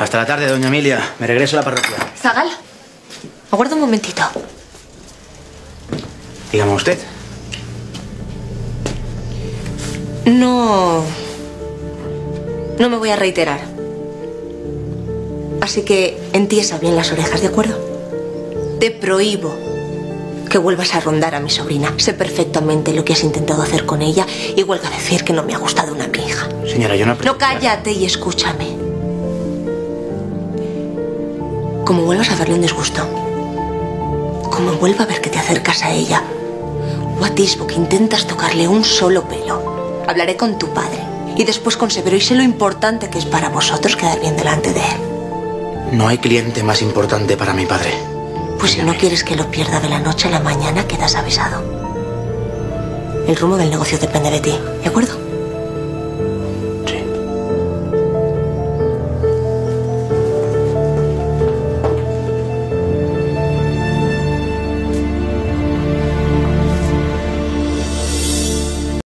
Hasta la tarde, doña Emilia. Me regreso a la parroquia. Zagal, aguarda un momentito. Dígame usted. No... No me voy a reiterar. Así que entiesa bien las orejas, ¿de acuerdo? Te prohíbo que vuelvas a rondar a mi sobrina. Sé perfectamente lo que has intentado hacer con ella y vuelvo a decir que no me ha gustado una mi hija. Señora, yo no... No, cállate y escúchame. Como vuelvas a darle un disgusto, como vuelva a ver que te acercas a ella, o atisbo que intentas tocarle un solo pelo, hablaré con tu padre y después con Severo y sé lo importante que es para vosotros quedar bien delante de él. No hay cliente más importante para mi padre. Pues si no quieres que lo pierda de la noche a la mañana, quedas avisado. El rumbo del negocio depende de ti, ¿de acuerdo?